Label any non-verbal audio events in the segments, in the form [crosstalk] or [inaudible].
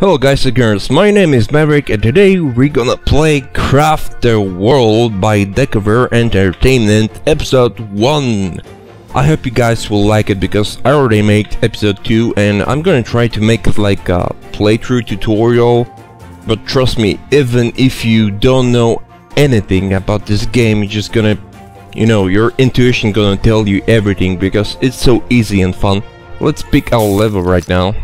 Hello guys and girls, my name is Maverick and today we're gonna play Craft the World by Dekovir Entertainment episode 1. I hope you guys will like it because I already made episode 2 and I'm gonna try to make it like a playthrough tutorial. But trust me, even if you don't know anything about this game, you're just gonna, you know, your intuition gonna tell you everything because it's so easy and fun. Let's pick our level right now.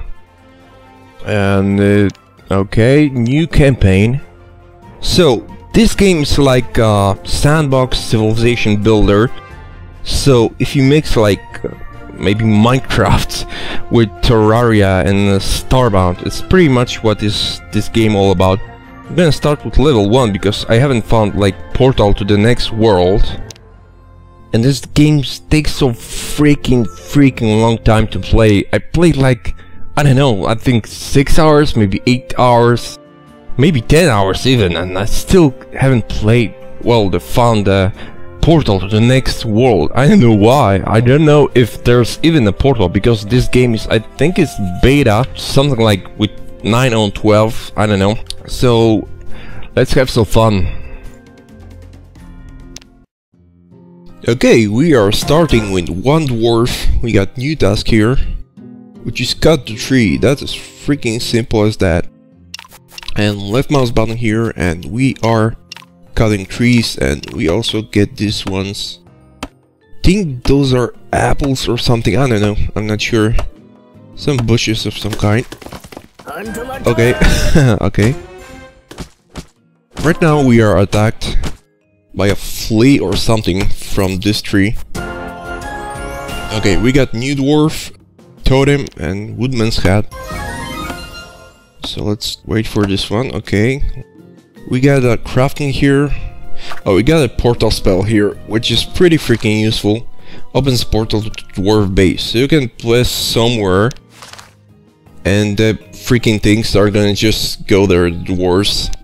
And, uh, okay, new campaign. So, this game is like a sandbox civilization builder. So, if you mix like maybe Minecraft [laughs] with Terraria and uh, Starbound, it's pretty much what is this game all about. I'm gonna start with level 1 because I haven't found like portal to the next world. And this game takes so freaking freaking long time to play. I played like I don't know, I think 6 hours, maybe 8 hours, maybe 10 hours even, and I still haven't played, well, the found the portal to the next world. I don't know why, I don't know if there's even a portal, because this game is, I think it's beta, something like with 9 on 12, I don't know. So, let's have some fun. Okay, we are starting with one dwarf, we got new task here which is cut the tree. That is as freaking simple as that. And left mouse button here and we are cutting trees and we also get these ones. think those are apples or something, I don't know, I'm not sure. Some bushes of some kind. Okay, [laughs] okay. Right now we are attacked by a flea or something from this tree. Okay, we got new dwarf totem and woodman's hat. So let's wait for this one. Okay. We got a crafting here. Oh, we got a portal spell here, which is pretty freaking useful. Opens portal to dwarf base. So you can place somewhere and the freaking things are gonna just go there, dwarves.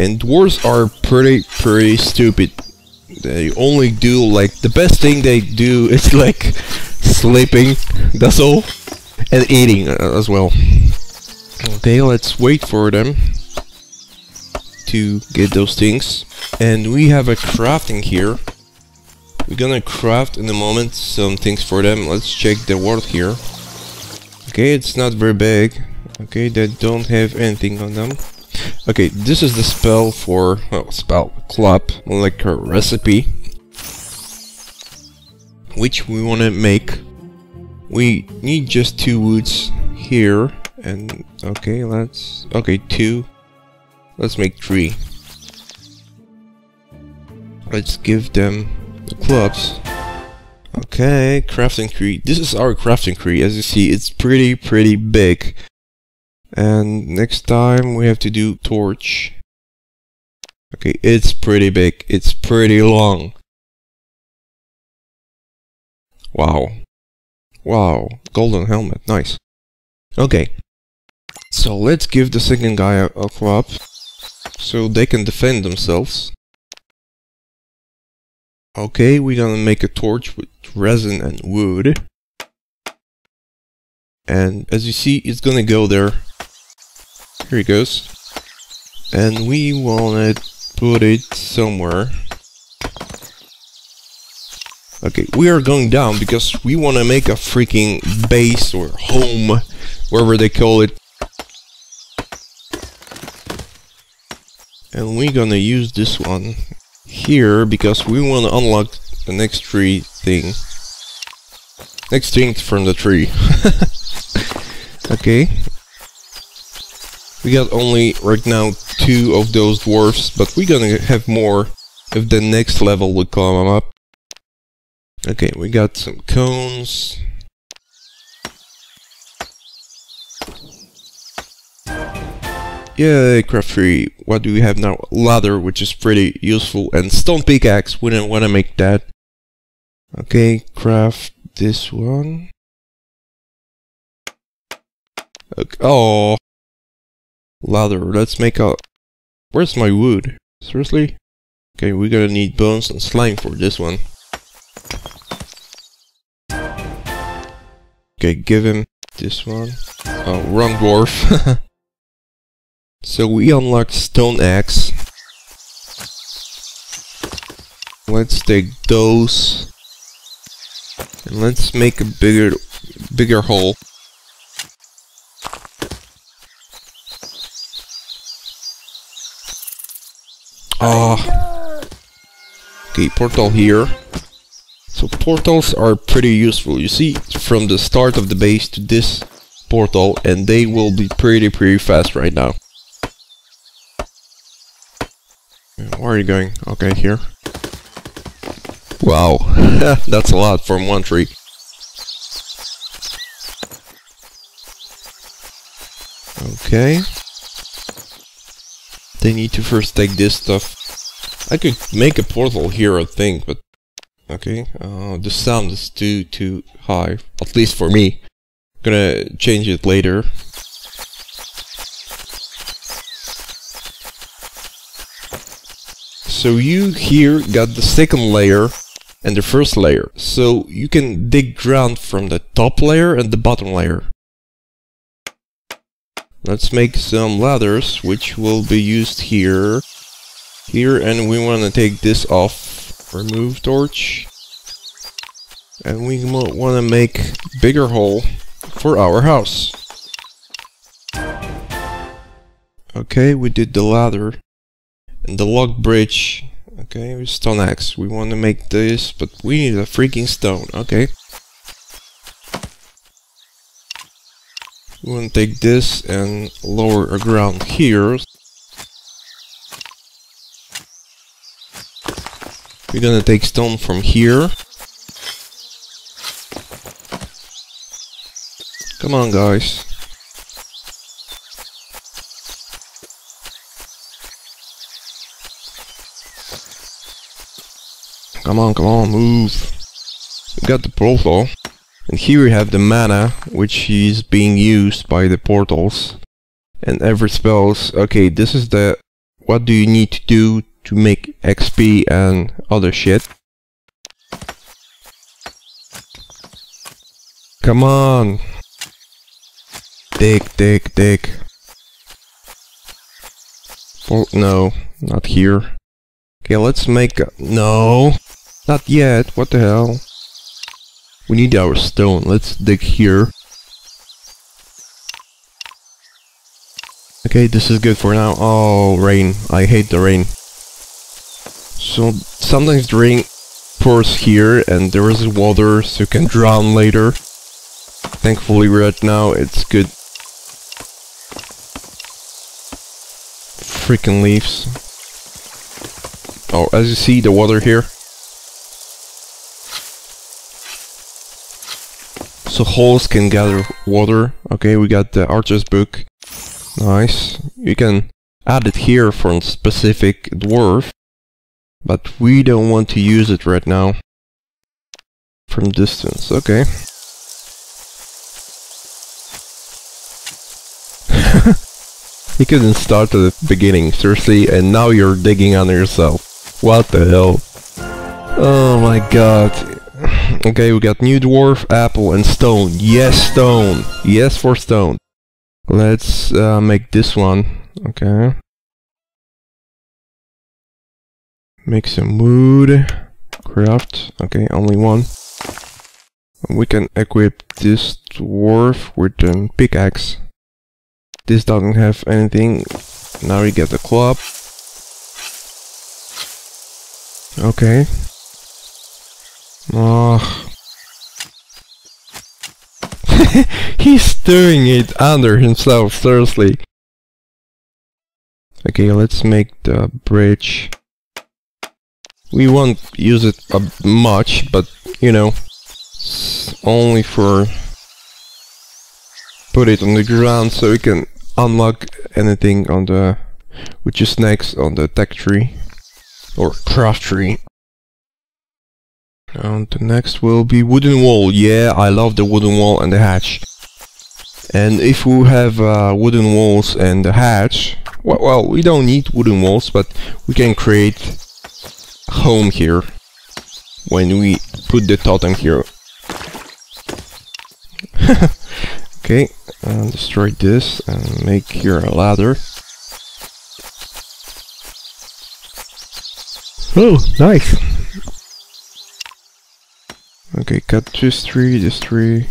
And dwarves are pretty, pretty stupid. They only do like, the best thing they do is [laughs] like sleeping, that's all. And eating uh, as well. Okay, let's wait for them to get those things. And we have a crafting here. We're gonna craft in a moment some things for them. Let's check the world here. Okay, it's not very big. Okay, they don't have anything on them. Okay, this is the spell for, well, spell, club, like a recipe which we want to make. We need just two woods here, and okay, let's, okay, two. Let's make three. Let's give them the clubs. Okay, crafting tree. This is our crafting tree. As you see, it's pretty, pretty big. And next time we have to do torch. Okay, it's pretty big. It's pretty long. Wow. Wow. Golden helmet. Nice. Okay. So let's give the second guy a, a club. So they can defend themselves. Okay, we're gonna make a torch with resin and wood. And as you see, it's gonna go there. Here it goes. And we wanna put it somewhere. Okay, we are going down because we want to make a freaking base or home, wherever they call it. And we're gonna use this one here because we want to unlock the next tree thing. Next thing from the tree. [laughs] okay. We got only right now two of those dwarfs, but we're gonna have more if the next level will come up. Okay, we got some cones. Yay, craft tree. What do we have now? Ladder, which is pretty useful, and stone pickaxe. We don't want to make that. Okay, craft this one. Okay. Oh, ladder. Let's make a. Where's my wood? Seriously? Okay, we're gonna need bones and slime for this one. Okay, give him this one. Oh, wrong dwarf. [laughs] so we unlocked stone axe. Let's take those. And let's make a bigger bigger hole. Ah. Okay, portal here. So portals are pretty useful. You see, from the start of the base to this portal, and they will be pretty, pretty fast right now. Where are you going? Okay, here. Wow, [laughs] that's a lot from one tree. Okay. They need to first take this stuff. I could make a portal here, I think, but... Okay, uh, the sound is too, too high. At least for me. Gonna change it later. So you here got the second layer and the first layer. So you can dig ground from the top layer and the bottom layer. Let's make some ladders, which will be used here. Here, and we want to take this off. Remove torch. And we want to make bigger hole for our house. Okay, we did the ladder. And the log bridge. Okay, with stone axe. We want to make this, but we need a freaking stone. Okay. We want to take this and lower a ground here. We're gonna take stone from here. Come on, guys. Come on, come on, move. We got the portal. And here we have the mana, which is being used by the portals. And every spells. Okay, this is the... What do you need to do to make XP and other shit? Come on! Dig, dig, dig. Oh, no, not here. Okay, let's make. No! Not yet, what the hell? We need our stone. Let's dig here. Okay, this is good for now. Oh, rain. I hate the rain. So, sometimes rain pours here and there is water so you can drown later. Thankfully right now it's good. Freaking leaves. Oh, as you see the water here. So holes can gather water. Okay, we got the archer's book. Nice. You can add it here for a specific dwarf. But we don't want to use it right now. From distance, okay. [laughs] you couldn't start at the beginning, seriously, and now you're digging on yourself. What the hell? Oh my god. Okay, we got new dwarf, apple, and stone. Yes, stone. Yes for stone. Let's uh, make this one. Okay. Make some wood. Craft. Okay, only one. We can equip this dwarf with a pickaxe. This doesn't have anything. Now we get the club. Okay. Oh. [laughs] He's stirring it under himself, seriously. Okay, let's make the bridge. We won't use it much, but, you know, only for... Put it on the ground so we can unlock anything on the... Which is next on the tech tree. Or craft tree. And the next will be wooden wall. Yeah, I love the wooden wall and the hatch. And if we have uh, wooden walls and the hatch, well, well, we don't need wooden walls, but we can create home here when we put the totem here. [laughs] okay, and destroy this and make here a ladder. Oh, nice! Okay, cut this tree, this tree.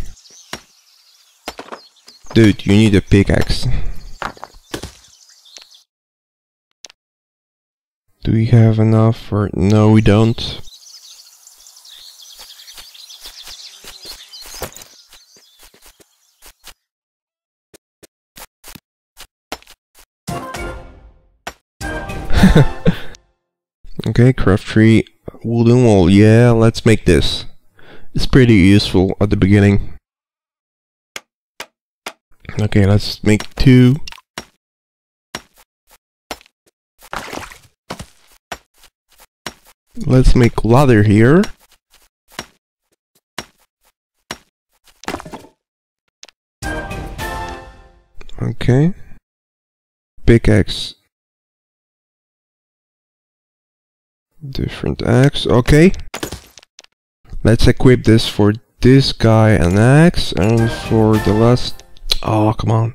Dude, you need a pickaxe. Do we have enough or no we don't? [laughs] okay, craft tree, wooden wall, yeah, let's make this. It's pretty useful at the beginning. Okay, let's make two. Let's make ladder here. Okay. Pickaxe. Different axe. Okay. Let's equip this for this guy an axe and for the last... Oh, come on.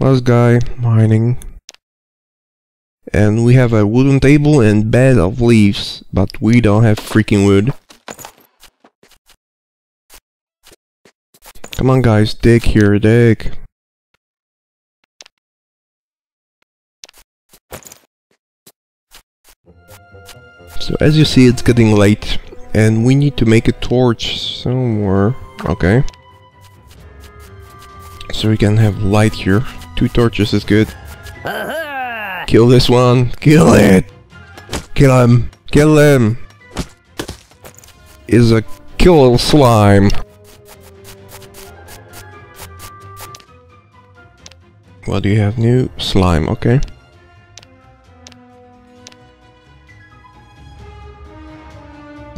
Last guy, mining. And we have a wooden table and bed of leaves, but we don't have freaking wood. Come on guys, dig here, dig. So as you see it's getting late and we need to make a torch somewhere. Okay. So we can have light here. Two torches is good. Uh-huh. Kill this one. Kill it. Kill him. Kill him. Is a kill slime. What do you have new? Slime, okay.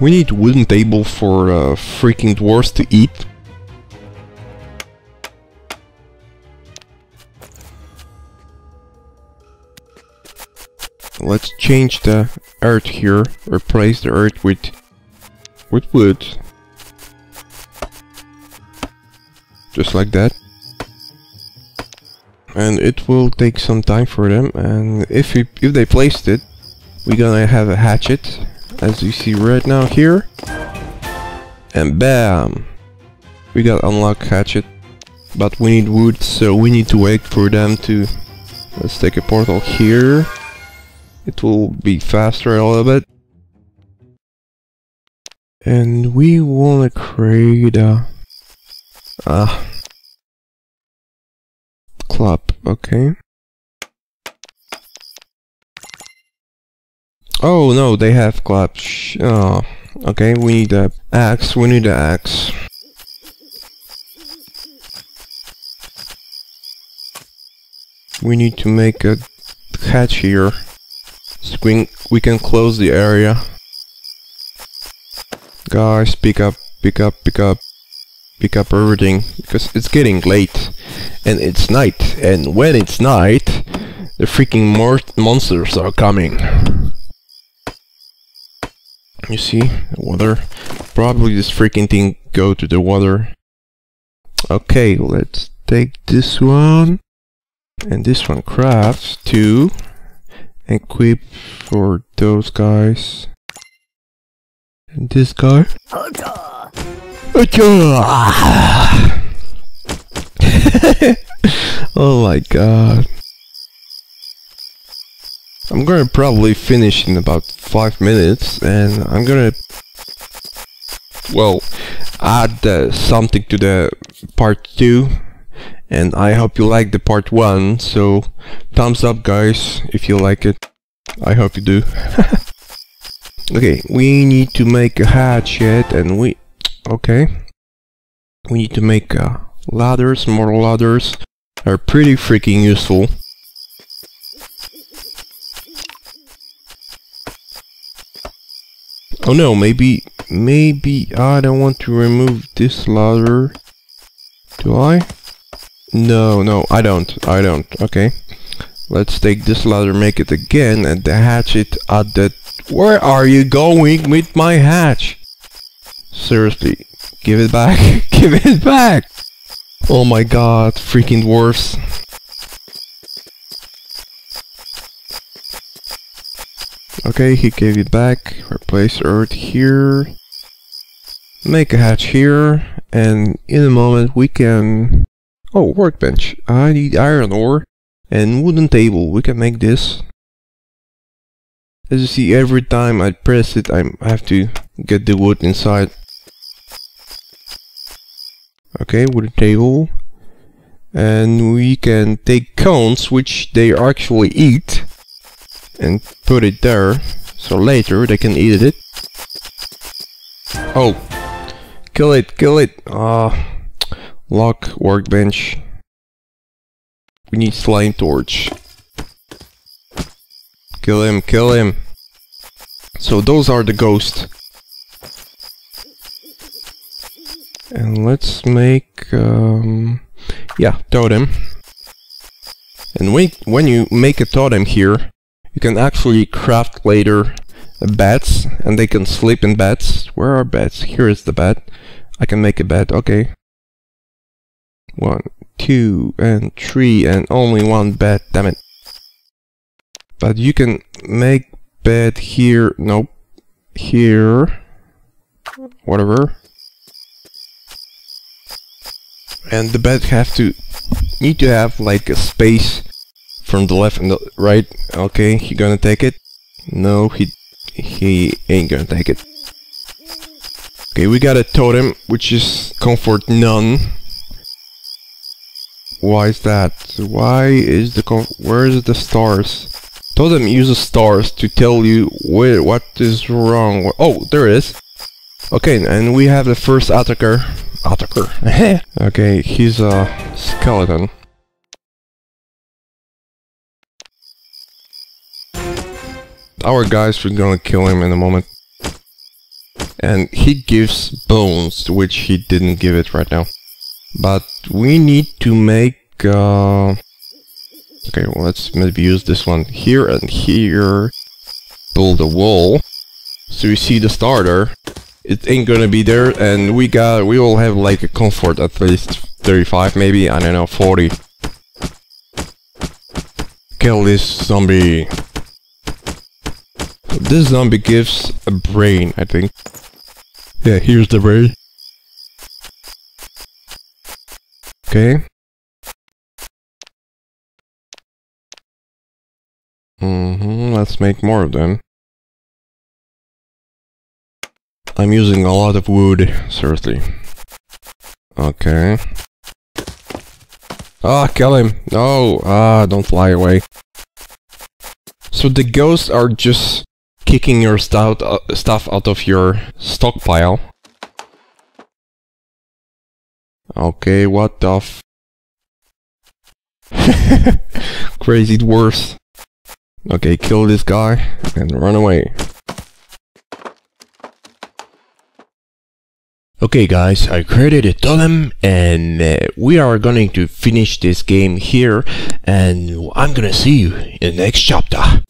We need wooden table for uh, freaking dwarves to eat. Let's change the earth here, replace the earth with with wood. Just like that. And it will take some time for them and if we, if they placed it, we're gonna have a hatchet as you see right now here. And bam! We got unlock hatchet. But we need wood, so we need to wait for them to... Let's take a portal here. It will be faster a little bit. And we wanna create a... Uh, club, okay. Oh no, they have clubs. Oh, okay, we need a axe, we need an axe. We need to make a hatch here. We, can close the area. Guys, pick up, pick up, pick up. Pick up everything, because it's getting late. And it's night, and when it's night, the freaking monsters are coming. You see, the water. Probably this freaking thing go to the water. Okay, let's take this one. And this one crafts to equip for those guys. And this guy. [laughs] oh my god. I'm gonna probably finish in about 5 minutes and I'm gonna well add uh, something to the part 2 and I hope you like the part 1 so thumbs up guys if you like it I hope you do [laughs] okay we need to make a hatchet and we okay we need to make uh, ladders more ladders are pretty freaking useful Oh no, maybe, maybe I don't want to remove this ladder. Do I? No, no, I don't, I don't, okay. Let's take this ladder, make it again, and the hatchet at the... Where are you going with my hatch? Seriously, give it back, [laughs] give it back! Oh my god, freaking dwarfs. Okay, he gave it back. Replace earth here. Make a hatch here. And in a moment we can... Oh, workbench. I need iron ore and wooden table. We can make this. As you see, every time I press it, I have to get the wood inside. Okay, wooden table. And we can take cones, which they actually eat, and put it there. So later they can eat it. Oh, kill it, kill it. Ah, uh, lock workbench. We need slime torch. Kill him, kill him. So those are the ghosts. And let's make, um, yeah, totem. And when, when you make a totem here, you can actually craft later beds, and they can sleep in beds. Where are beds? Here is the bed. I can make a bed, okay. One, two, and three, and only one bed, damn it. But you can make bed here, nope, here, whatever. And the bed have to, need to have like a space from the left and the right. Okay, he gonna take it? No, he, he ain't gonna take it. Okay, we got a totem, which is comfort none. Why is that? Why is the where is the stars? Totem uses the stars to tell you where what is wrong. Oh, there is. Okay, and we have the first attacker. Attacker. [laughs] okay, he's a skeleton. Our guys are gonna kill him in a moment. And he gives bones, which he didn't give it right now. But we need to make... Uh, okay, well, let's maybe use this one here and here. Build a wall. So you see the starter. It ain't gonna be there, and we got... We will have like a comfort at least 35, maybe, I don't know, 40. Kill this zombie. This zombie gives a brain, I think. Yeah, here's the brain. Okay. Mm-hmm, let's make more of them. I'm using a lot of wood, seriously. Okay. Ah, kill him! No! Ah, don't fly away. So the ghosts are just kicking your stuff, uh, stuff out of your stockpile. Okay, what the f... [laughs] Crazy dwarfs. Okay, kill this guy and run away. Okay guys, I created a totem and uh, we are going to finish this game here and I'm gonna see you in the next chapter.